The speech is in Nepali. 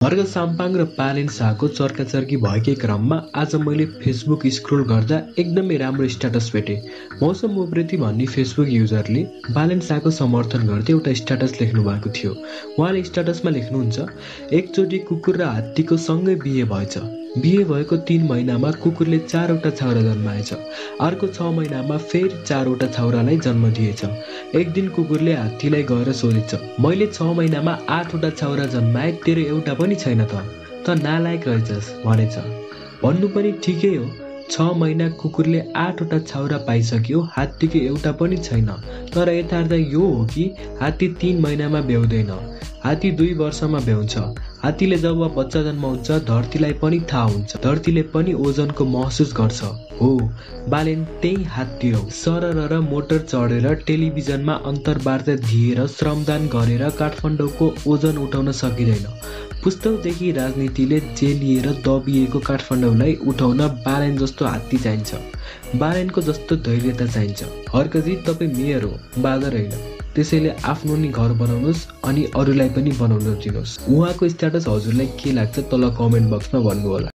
अर्घ साम्पाङ र पालेन शाहको चर्काचर्की भएकै क्रममा आज मैले फेसबुक स्क्रोल गर्दा एकदमै राम्रो स्ट्याटस भेटेँ। मौसम उप्रेती भन्ने फेसबुक युजरले बालेन शाहको समर्थन गर्दै एउटा स्ट्याटस लेख्नु भएको थियो। उहाँले स्ट्याटसमा लेख्नुहुन्छ एकचोटि कुकुर र हात्तीको सँगै बिहे भएछ। बिहे भएको तिन महिनामा कुकुरले चारवटा छाउरा जन्माएछ। अर्को छ महिनामा फेरि चारवटा छाउरालाई जन्म दिएछ। एक दिन कुकुरले हात्तीलाई गएर सोधेछ मैले छ महिनामा आठवटा छाउरा जन्माएँ तेरो एउटा पनि पनि छैन त। त नालायक रहेछस् भनेछ। भन्नु पनि ठिकै हो छ महिना कुकुरले आठवटा छाउरा पाइसक्यो हात्तीको एउटा पनि छैन। तर यथार्थ यो हो कि हात्ती तिन महिनामा भ्याउँदैन हात्ती दुई वर्षमा भ्याउँछ हात्तीले जब बच्चा जन्माउँछ धरतीलाई पनि थाहा हुन्छ। धरतीले पनि ओजनको महसुस गर्छ। हो बालेन त्यही हात्ती हो। सरर र मोटर चढेर टेलिभिजनमा अन्तर्वार्ता दिएर श्रमदान गरेर काठमाडौँको ओजन उठाउन सकिँदैन। पुस्तौदेखि राजनीतिले जेलिएर दबिएको काठमाडौँलाई उठाउन बालेन जस्तो हात्ती चाहिन्छ। बालेनको जस्तो धैर्यता चाहिन्छ। हर्कजी तपाईँ मेयर हो बादर होइन। त्यसैले आफ्नो नि घर बनाउनुहोस् अनि अरूलाई पनि बनाउन दिनुहोस् उहाँको स्ट्याटस हजुरलाई के लाग्छ तल कमेन्ट बक्समा भन्नु होला